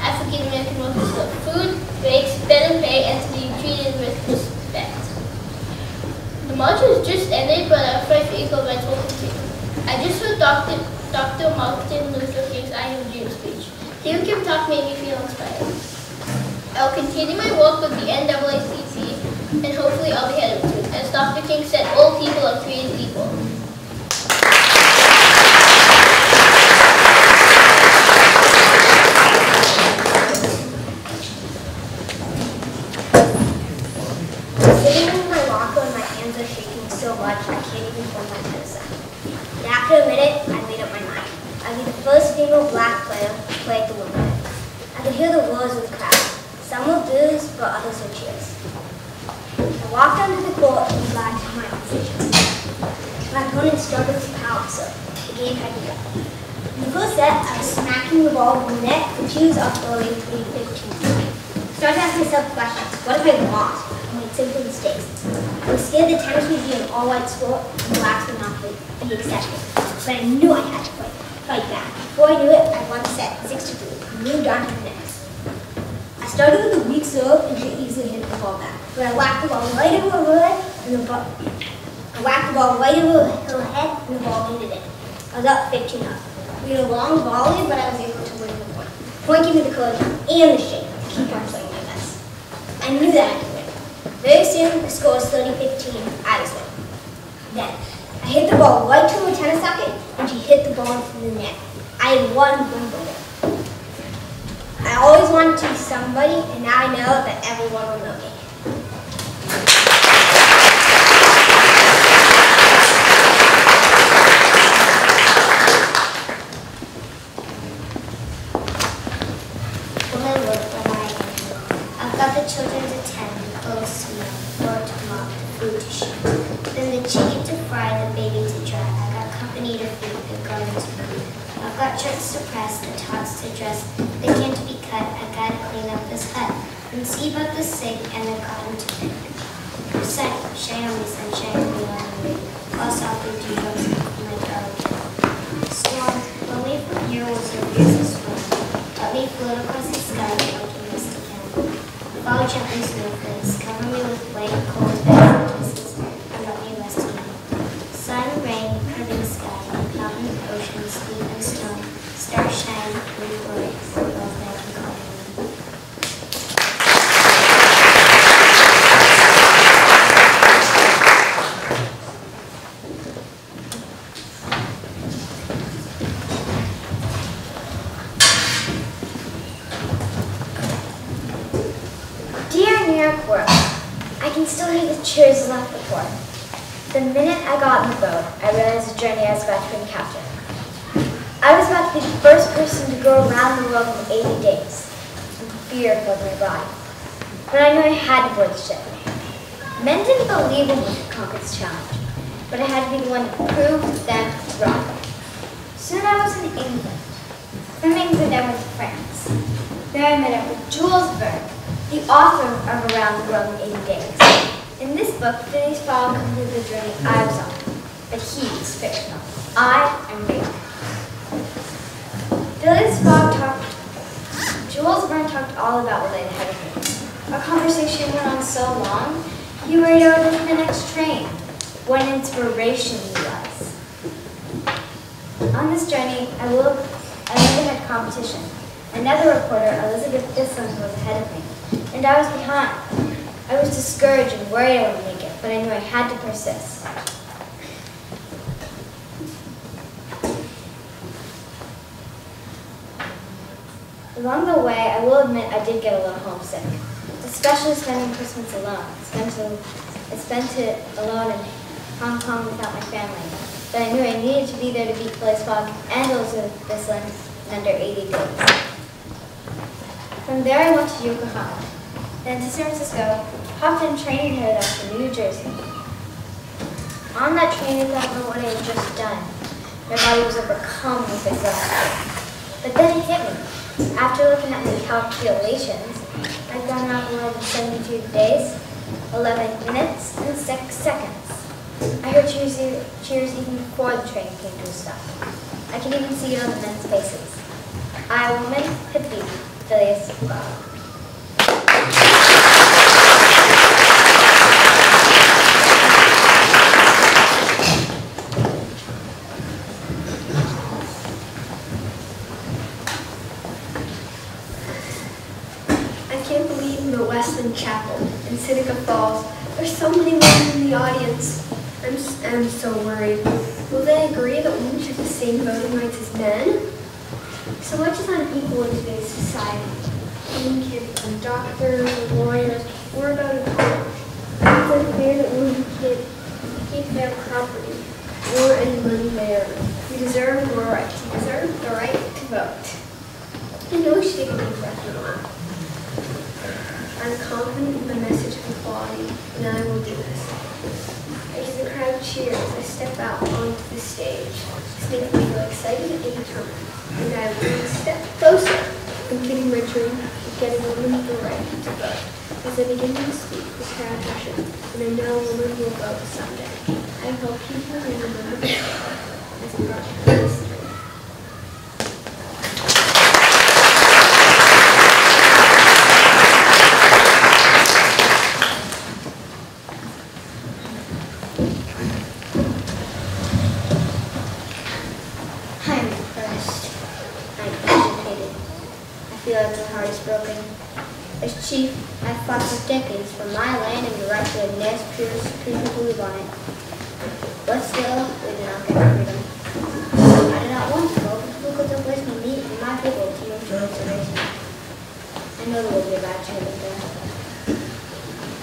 African American workers deserve food, breaks, better pay, and to be treated with respect. The march has just ended, but our fight for equal rights will continue. I just heard Dr. Dr. Martin Luther King's I Have a Dream speech. Him talk made me feel inspired. I'll continue my work with the NAACP, and hopefully I'll be headed to. As Dr. King said, all people are created equal. Sitting in my locker and my hands are shaking so much I can't even hold my pencil. And after a minute, I made up my mind. I'd be the first female black player to play at the Wimbledon. I could hear the words of the crowd. Some were boos, but others were cheers. I walked onto the court and lied to my decision. My opponent struggled to power so the game had begun. In the first set, I was smacking the ball in the net, and she was up early 3-15. Started to ask myself questions. What if I lost? I made simple mistakes. I was scared the tennis would be an all-white sport and blacks would not be be accepted. But I knew I had to fight, fight back. Before I knew it, I won the set, 6 to 3, and moved on to the next. I started with a weak serve and she easily hit the ball back. But I whacked the ball right over her head and the ball. I whacked the ball right over her head and the ball landed in. I was up 15 up. We had a long volley, but I was able to win the point. Point gave me the courage and the shape to keep on playing my best. I knew that I could win. Very soon, the score was 30-15. I was winning. Then, I hit the ball right to her tennis socket, and she hit the ball into the net. I had won Wimbledon. I always wanted to be somebody, and now I know that everyone will know me. When I look when I am, I've got the children to tend, clothes to mend, floor to mop, food to share. Then the chicken to fry, the baby to dry. I got company to feed, the garden to weed. I've got shirts to press, the tots to dress, the can to be cut. I gotta clean up this hut. And see about the sick and the cotton to pick. Sun, shine on me, sunshine on me, on me. All softly do drugs, my darling. Storm, we from here was your fiercest storm. Let me float across the sky Follow gently snowflakes, cover me with white, cold beds and kisses, and let me rest again. Sun, rain, curving sky, mountain, ocean, steep and stone, stars shine, blue glorious, love that can call me. Dear New York world, I can still hear the cheers left before. The minute I got on the boat, I realized the journey I was about to encounter. I was about to be the first person to go around the world in 80 days, and fear filled my body. But I knew I had to board the ship. Men didn't believe in me to conquer this challenge, but I had to be the one to prove them wrong. Soon I was in England, swimming the then with France. There I met up with Jules Verne, the author of Around the World in 80 Days. In this book, Phileas Fogg completed the journey I was on, but he is fictional. I am real. Phileas Fogg talked, Jules Verne talked all about what lay ahead of me. Our conversation went on so long, he worried I would miss the next train. What an inspiration he was. On this journey, I will I learned in a competition. Another reporter, Elizabeth Disson, was ahead of me, and I was behind. I was discouraged and worried I wouldn't make it, but I had to persist. Along the way, I will admit I did get a little homesick, especially spending Christmas alone. I spent, I spent it alone in Hong Kong without my family, but I knew I needed to be there to beat Fogg and Elizabeth in under 80 days. From there, I went to Yokohama, then to San Francisco, hopped in train up to New Jersey. On that train, I thought about what I had just done. My body was overcome with exhaustion. But then it hit me. After looking at my calculations, I'd gone around more than 72 days, 11 minutes, and 6 seconds. I heard cheers, cheers even before the train came to a stop. I could even see it on the men's faces. I, woman, beaten Phileas Fogg. I can't believe in Chapel in Seneca Falls, there's so many women in the audience. I'm, I'm so worried. Will they agree that women should have the same voting rights as men? So much is unequal in today's society. Women can't become doctors or lawyers or go to college. It's unfair that women can't keep their property or any money they earn. We deserve more rights. We deserve the right to vote. I know we should take a deep breath and laugh. I'm confident in the message of equality, and I will do this. As the crowd cheers, I step out onto the stage. Makes me feel excited and determined, and I will step closer, completing my dream of getting women the right to vote. As I begin to speak, the crowd hushes, and I know women will vote someday. I hope people remember this as part of history. I'm depressed. I'm agitated. I feel like my heart is broken. As chief, I fought for decades for my land and the right to a Nez Perce people who live on it. But still, we did not get freedom. I did not want to go, but who could replace me, me and my people to move to reservation? I know there will be a bad change there.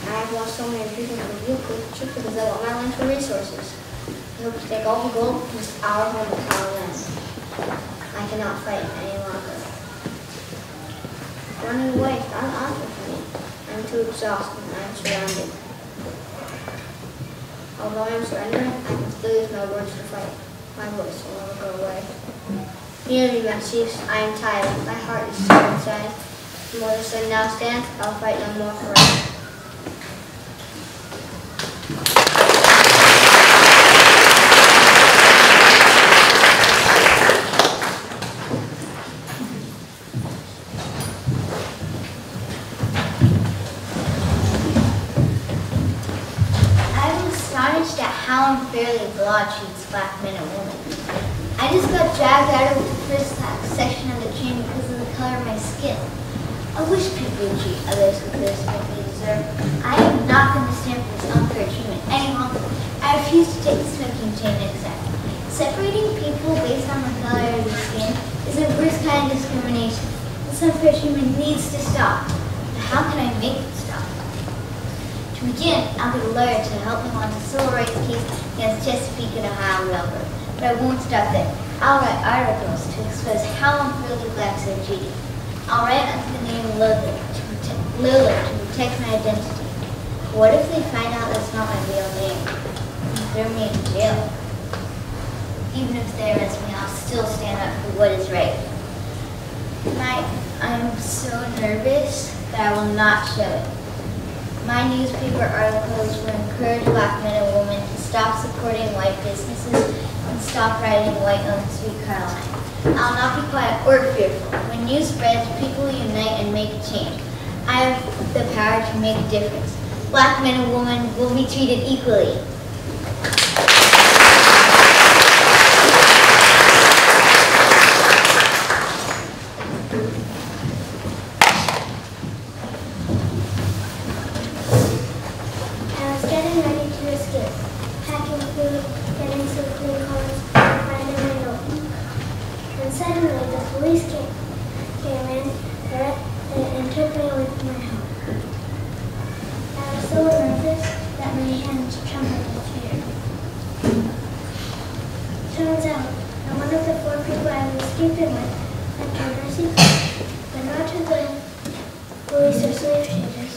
I have lost so many people from you, chief, because I want my land for resources. I hope to take all the gold from our home and our land. I cannot fight any longer. Running away is not an option for me. Exhausted and I'm surrounded. Although I'm surrendering, I can still use my words to fight. My voice will never go away. Me, my chiefs. I am tired. My heart is so inside. The more the now stands, I'll fight no more forever. I'm astonished at how unfairly the law treats black men and women. I just got dragged out of the first section of the train because of the color of my skin. I wish people would treat others with the respect they deserve. I am not going to stand for this unfair treatment any longer. I refuse to take the smoking chain exam. Separating people based on the color of their skin is the worst kind of discrimination. This unfair treatment needs to stop. But how can I make it stop? To begin, I'll get a lawyer to help me launch a civil rights case against Chesapeake and Ohio Railroad. But I won't stop there. I'll write articles to expose how unfairly I'll write under the name Lillard to to protect my identity. What if they find out that's not my real name? Throw me in jail. Even if they arrest me, I'll still stand up for what is right. Tonight, I'm so nervous that I will not show it. My newspaper articles will encourage black men and women to stop supporting white businesses and stop riding white-owned streetcar line. I'll not be quiet or fearful. When news spreads, people unite and make a change. I have the power to make a difference. Black men and women will be treated equally. I was getting ready to escape, packing food, getting some clean clothes, and finding my notebook. And suddenly the police came, came in and, and took me away from my home. I was so nervous that my hands trembled with fear. Turns out that one of the four people I was escaping with had turned my secret, but not to the police or slave traders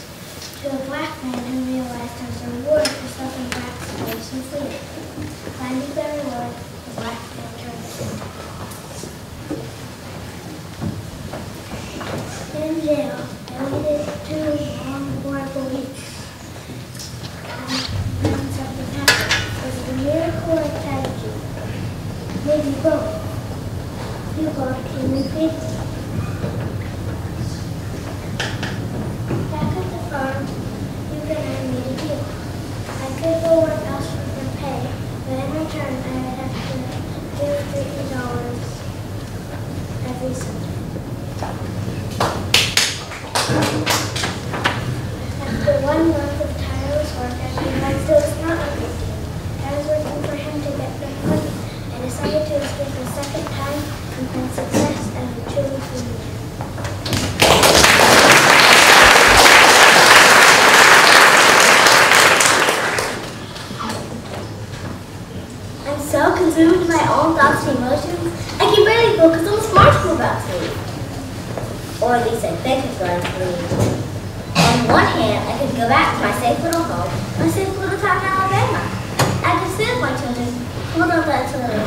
to a black man who realized there was a reward for stopping blacks away from freedom. Finding the reward, the black man turned In jail, I waited two long, horrible weeks. And then something happened. It was a miracle of tragedy. Maybe both. You both came and freed me. Back at the farm, you and I made a deal. I could go work elsewhere for pay, but in return I would have to give fifty dollars every Sunday. After one month of tireless work, I realized it was not deal. I was working for him to get enough money. I decided to escape a second time and find success as a truly free man. I'm so consumed with my own thoughts and emotions, I can barely focus on the smart school about to leave. Or at least I think it's going to leave. On one hand, I could go back to my safe little home, my safe little town in Alabama. I could sit with my children, hold on that children.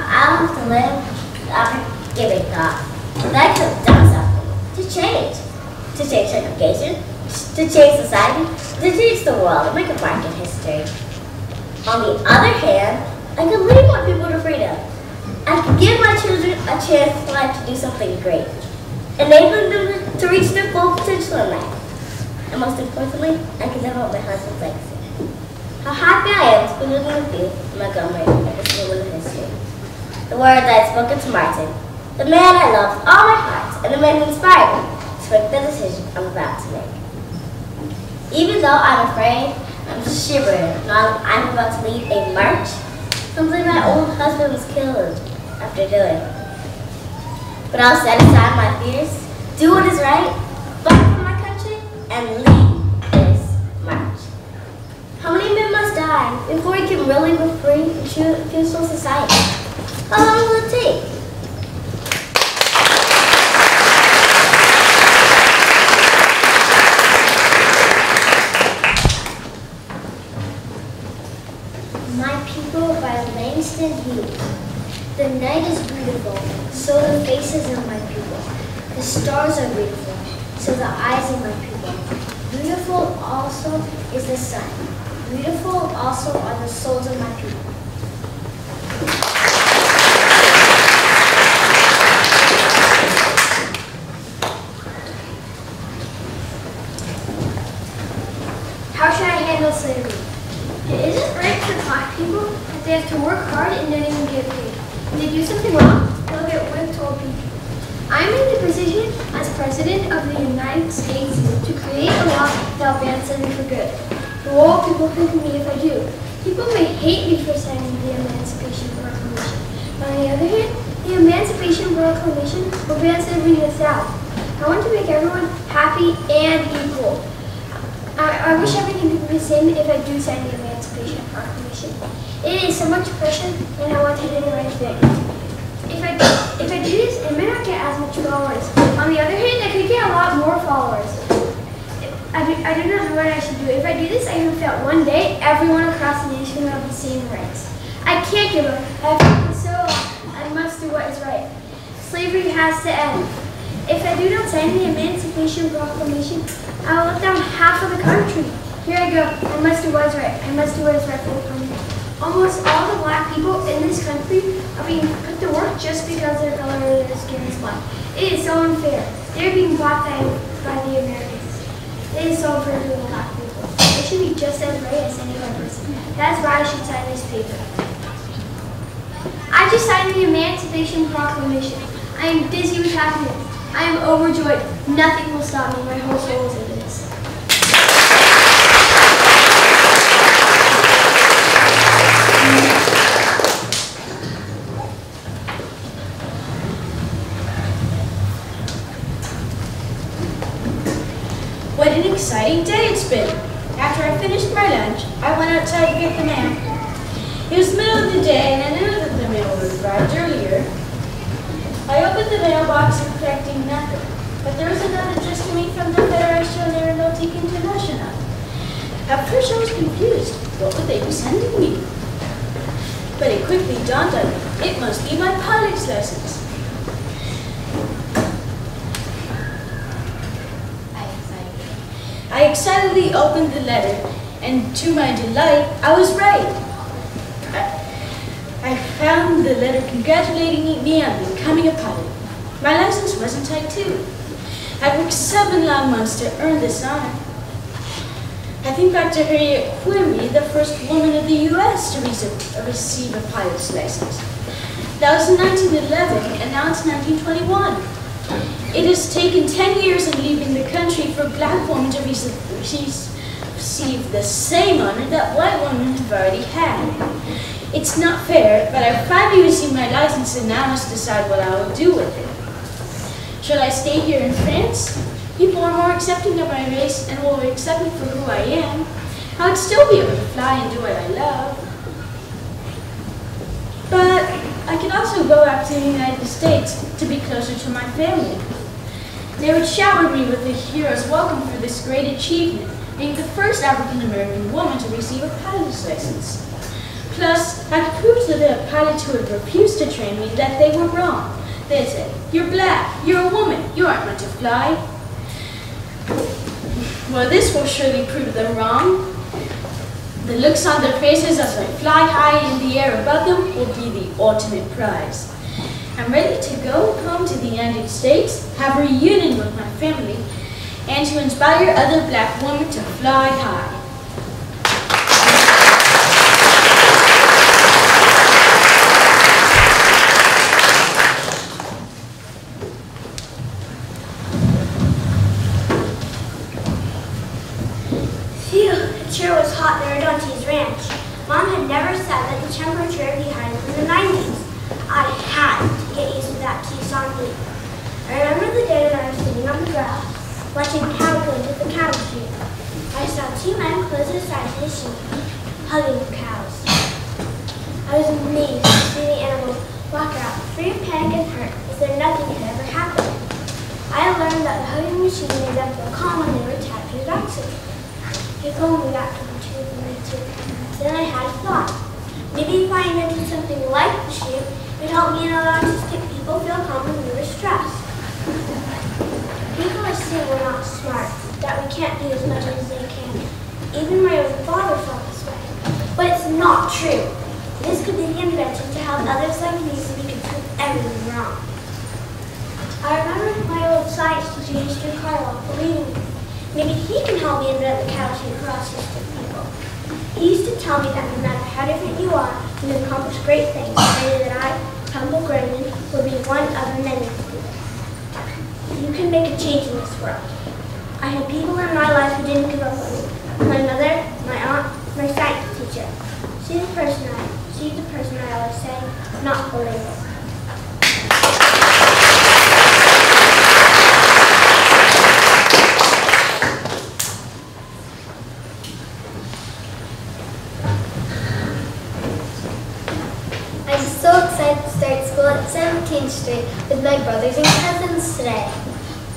I don't have to live without giving thought. But I could have done something to change. To change segregation, to change society, to change the world, and make a mark in history. On the other hand, I could lead more people to freedom. I could give my children a chance in life to do something great, enabling them to reach their full potential in life. And most importantly, I could live out my husband's legacy. How happy I am to be living with you, Montgomery, at this moment of history. The words I had spoken to Martin, the man I loved with all my heart, and the man who inspired me to make the decision I'm about to make. Even though I'm afraid, I'm shivering now that I'm about to lead a march, something my old husband was killed after doing. But I'll set aside my fears, do what is right, fight for my country, and lead this march. How many men must die before we can really be free and true peaceful society? How long will it take? My People by The night is beautiful, so the faces of my people. The stars are beautiful, so the eyes of my people. Beautiful also is the sun. Beautiful also are the souls of my people. How should I handle slavery? It isn't right for black people that they have to work hard and don't even get paid. If they do something wrong, they'll get whipped or beaten. I'm in the position as President of the United States to create a law that bans slavery for good. The world people think of me if I do. People may hate me for signing the Emancipation Proclamation. But on the other hand, the Emancipation Proclamation will ban slavery in the South. I want to make everyone happy and equal. I, I wish everything could be the same if I do sign the Emancipation Proclamation. It is so much pressure, and I want to do the right thing. If I if I do this, I may not get as much followers. On the other hand, I could get a lot more followers. I, do, I do not know what I should do. If I do this, I hope that one day everyone across the nation will have the same rights. I can't give up. I so. I must do what is right. Slavery has to end. If I do not sign the Emancipation Proclamation, I will let down half of the country. Here I go. I must do what is right. I must do what is right for the country. Almost all the black people in this country are being put to work just because their color of their skin is black. It is so unfair. They're being blocked by, by the Americans. It is so unfair to the black people. They should be just as right as any other person. That's why I should sign this paper. I just signed the Emancipation Proclamation. I am dizzy with happiness. I am overjoyed. Nothing will stop me. My whole soul is into this. What an After I finished my lunch, I went outside to get the mail. It was the middle of the day and I knew that the mail would arrived earlier. I opened the mailbox expecting nothing, but there was another address to me from the Federation Aeronautique International. At first I was confused. What would they be sending me? But it quickly dawned on me. It must be my pilot's license. I excitedly opened the letter, and to my delight, I was right. I, found the letter congratulating me on becoming a pilot. My license was in Type 2. I worked seven long months to earn this honor. I think Dr. Harriet Quimby, the first woman in the U.S. to receive a pilot's license. That was in 1911, and now it's 1921. It has taken 10 years in leaving the country for a black women to receive, the same honor that white women have already had. It's not fair, but I finally received my license and now must decide what I will do with it. Shall I stay here in France? People are more accepting of my race and will accept me for who I am. I would still be able to fly and do what I love. But I could also go back to the United States to be closer to my family. They would shower me with the hero's welcome for this great achievement, being the first African American woman to receive a pilot's license. Plus, I could prove to the pilots who had refused to train me that they were wrong. They'd say, you're black, you're a woman, you aren't meant to fly. Well, this will surely prove them wrong. The looks on their faces as I fly high in the air above them will be the ultimate prize. I'm ready to go home to the United States, have a reunion with my family, and to inspire other black women to fly high. Phew, it sure was hot there at Auntie's ranch. Mom had never said that the temperature would be higher than the 90s. I had to get used to that Tucson heat. I remember the day when I was sitting on the grass, watching cattle go into the cattle chute. I saw two men close aside his sheep, hugging the cows. I was amazed to see the animals walk out free of panic and hurt as though nothing had ever happened. I learned that the hugging machine made them feel calm when they were tied to the oxygen. He told me that to the truth and me too. Then I had a thought. Maybe if I invented something like the shoe, it would help me and other autistic people feel calm when we were stressed. People are saying we're not smart, that we can't do as much as they can. Even my own father felt this way. But it's not true. This could be the invention to help others like me so we can prove everything wrong. I remember my old science teacher, Mr. Carlisle, believing me. Maybe he can help me invent the couch and cross autistic people. He used to tell me that no matter how different you are, you can accomplish great things. And that I, Temple Grandin, will be one of many. You can make a change in this world. I had people in my life who didn't give up on me. My mother, my aunt, my science teacher. She's the person I, she's the person I always say, not the label. I'm so excited to start school at 17th Street with my brothers and cousins today.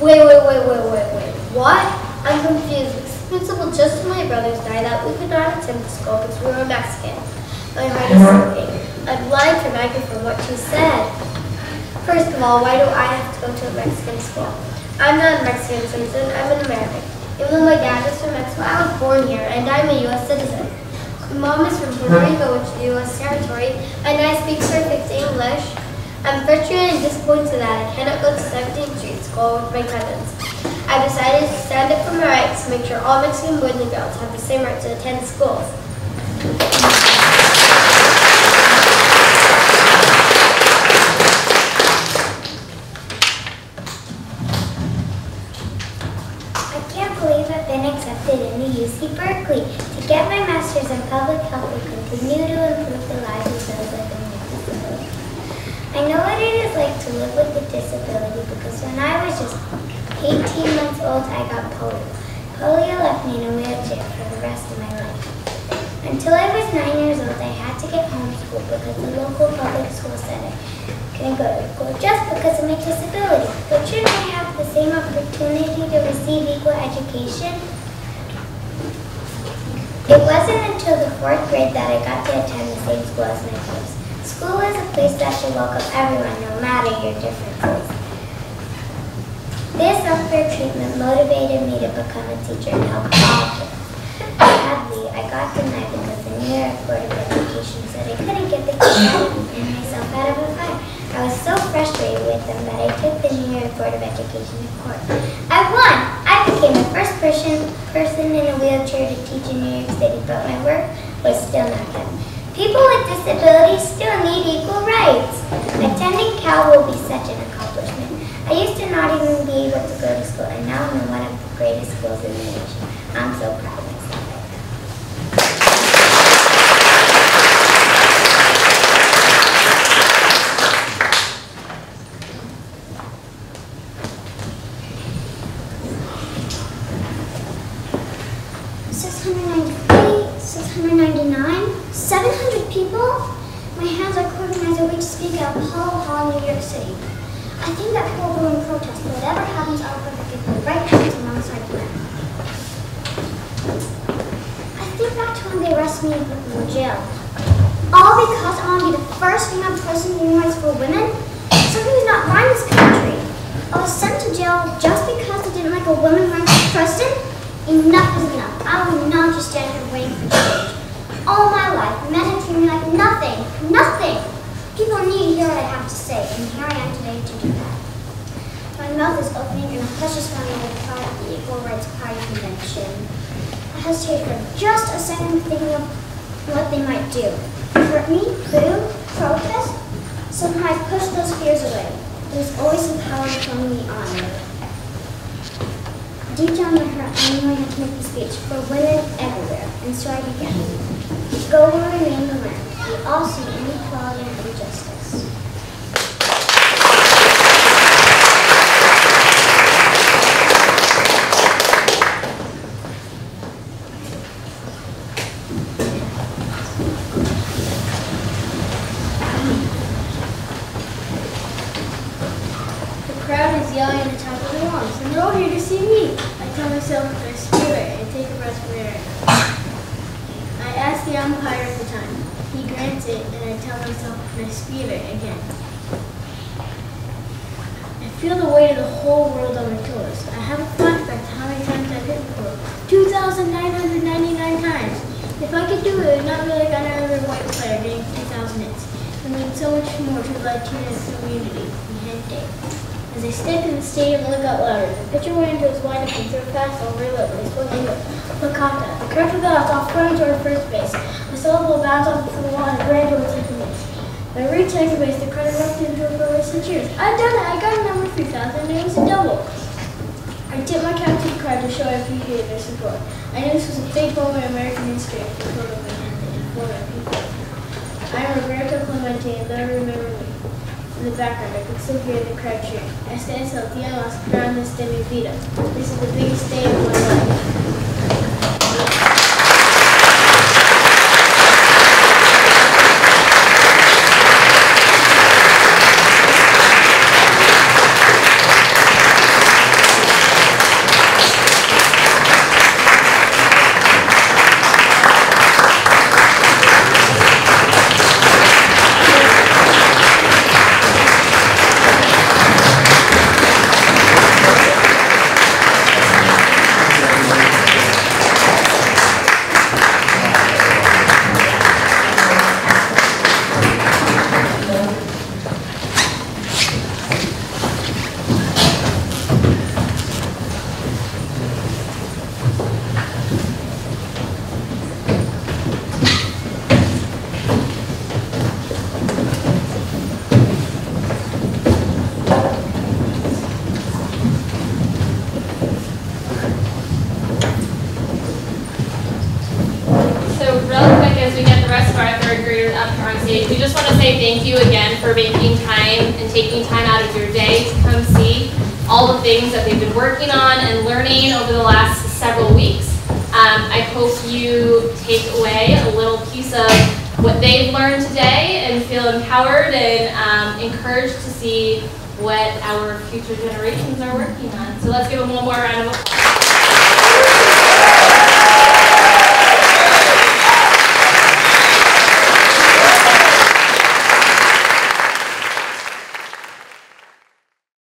Wait, wait, wait, wait, wait, wait. What? I'm confused. The principal just told my brothers and I that we could not attend school because we were Mexican. My heart is sinking. I'm blind for Maggie from what you said. First of all, why do I have to go to a Mexican school? I'm not a Mexican citizen, I'm an American. Even though my dad is from Mexico, I was born here and I'm a U.S. citizen. My mom is from mm-hmm. Puerto Rico, which is a U.S. territory, and I speak perfect English. I'm frustrated and disappointed that I cannot go to 17th Street School with my cousins. I decided to stand up for my rights to make sure all Mexican boys and girls have the same right to attend schools. I can't believe I've been accepted into UC Berkeley to get my master's in public health will continue to improve the lives of those with disabilities. I know what it is like to live with a disability because when I was just 18 months old, I got polio. Polio left me in a wheelchair for the rest of my life. Until I was nine years old, I had to get homeschooled because the local public school center couldn't go to school just because of my disability. But shouldn't I have the same opportunity to receive equal education? Wasn't until the fourth grade that I got to attend the same school as my peers. School is a place that should welcome everyone, no matter your differences. This unfair treatment motivated me to become a teacher and help all kids. Sadly, I got denied because the New York Board of Education said I couldn't get the kid and myself out of a fire. I was so frustrated with them that I took the New York Board of Education to court. I won! Became the first person, person in a wheelchair to teach in New York City, but my work was still not done. People with disabilities still need equal rights. Attending Cal will be such an accomplishment. I used to not even be able to go to school, and now I'm in one of the greatest schools in the nation. I'm so proud of myself right now. Six hundred ninety-three, six hundred ninety-nine, seven hundred people? My hands are quivering as I wait to speak at Apollo Hall, New York City. I think that people will in protest, whatever happens, I'll put the right hands alongside plan. I think back to when they arrested me in jail. All because I want to be the first female person in rights for women? Something is not right in this country. I was sent to jail just because I didn't like a woman for president? Enough is enough. I will not just stand here waiting for change. All my life, men treated me like nothing. Nothing. People need to hear what I have to say, and here I am today to do that. My mouth is opening and a forming with pride of the Equal Rights Party Convention. I hesitated for just a second thinking of what they might do. Hurt me? Boo? Protest? Somehow I pushed those fears away. There's always some power pulling me onward. Deep down in heart, I knew I had to make the speech for women everywhere, and so I began. Go where remain the land. We all see inequality and injustice. The crowd is yelling at the top of their lungs, and they're all here to see me. I tell myself with my spirit and take a breath of air. I ask the umpire at the time. He grants it, and I tell myself with my spirit again. I feel the weight of the whole world on my toes. I have a flashback to how many times I've hit the floor. 2,999 times. If I could do it, it would not be like another white player getting 2,000 hits. It means so much more to the Latino community in day. As I step in the stadium and look out louder, the pitcher into his windup and threw a but he swung into Placata. The correct without off front toward first base. The solo ball bounced off the wall and ran toward second base. When I reached second base, the crowd erupted into a chorus of cheers. I've done it! I got a number 3,000 and it was a double. I tipped my cap to the crowd to show I appreciated their support. I knew this was a big moment in American history and of and Florida people. I am Roberto Clemente and they'll remember me. In the background, I could still hear the crowd cheering. I stand still, Dianos Grandes de mi vida. This is the biggest day of my life.